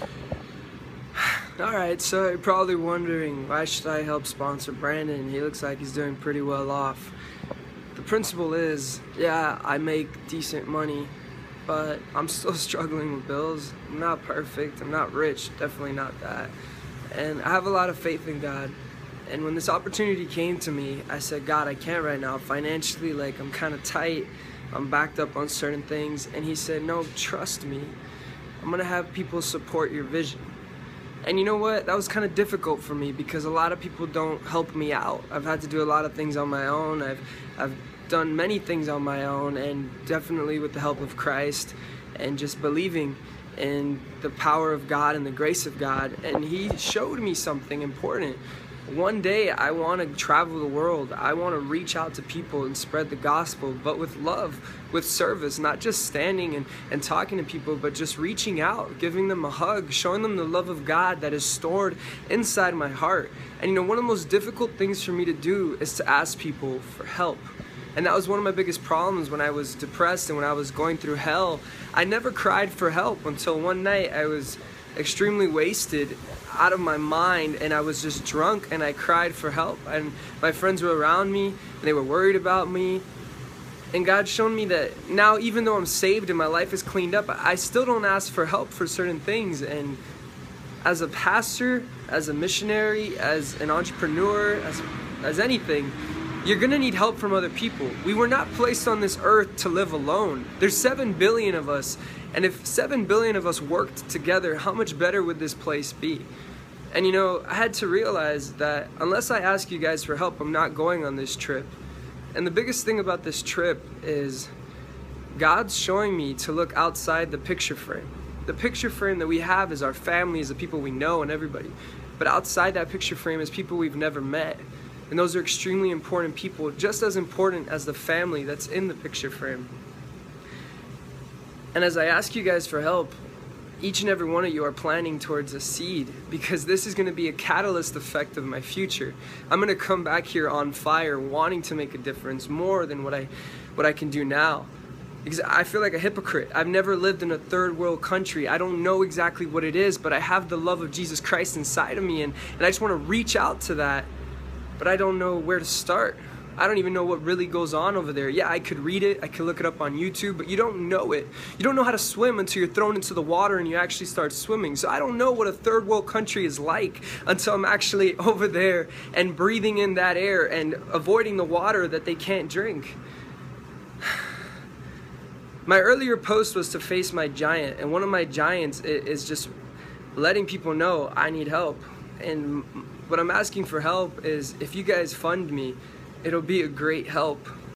Alright, so you're probably wondering why should I help sponsor Branden? He looks like he's doing pretty well off. The principle is, yeah, I make decent money, but I'm still struggling with bills. I'm not perfect, I'm not rich, definitely not that. And I have a lot of faith in God. And when this opportunity came to me, I said, God, I can't right now. Financially, like, I'm kind of tight. I'm backed up on certain things. And He said, No, trust me. I'm to have people support your vision. And you know what? That was kind of difficult for me because a lot of people don't help me out. I've had to do a lot of things on my own. I've I've done many things on my own and definitely with the help of Christ and just believing in the power of God and the grace of God. And he showed me something important one day I want to travel the world. I want to reach out to people and spread the gospel, but with love, with service, not just standing and, and talking to people, but just reaching out, giving them a hug, showing them the love of God that is stored inside my heart. And you know, one of the most difficult things for me to do is to ask people for help. And that was one of my biggest problems when I was depressed and when I was going through hell. I never cried for help until one night I was extremely wasted out of my mind and I was just drunk and I cried for help and my friends were around me and they were worried about me and God shown me that now even though I'm saved and my life is cleaned up I still don't ask for help for certain things and as a pastor as a missionary as an entrepreneur as as anything you're gonna need help from other people. We were not placed on this earth to live alone. There's 7 billion of us, and if 7 billion of us worked together, how much better would this place be? And you know, I had to realize that unless I ask you guys for help, I'm not going on this trip. And the biggest thing about this trip is God's showing me to look outside the picture frame. The picture frame that we have is our families, the people we know, and everybody. But outside that picture frame is people we've never met. And those are extremely important people, just as important as the family that's in the picture frame. And as I ask you guys for help, each and every one of you are planning towards a seed because this is going to be a catalyst effect of my future. I'm going to come back here on fire wanting to make a difference more than what I what I can do now. Because I feel like a hypocrite. I've never lived in a third world country. I don't know exactly what it is, but I have the love of Jesus Christ inside of me and, and I just want to reach out to that but I don't know where to start. I don't even know what really goes on over there. Yeah, I could read it, I could look it up on YouTube, but you don't know it. You don't know how to swim until you're thrown into the water and you actually start swimming. So I don't know what a third world country is like until I'm actually over there and breathing in that air and avoiding the water that they can't drink. My earlier post was to face my giant, and one of my giants is just letting people know I need help. And what I'm asking for help is if you guys fund me, it'll be a great help